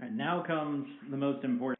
Right, now comes the most important.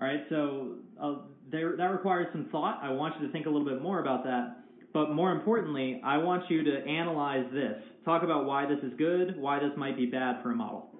All right, so uh, there, that requires some thought. I want you to think a little bit more about that. But more importantly, I want you to analyze this. Talk about why this is good, why this might be bad for a model.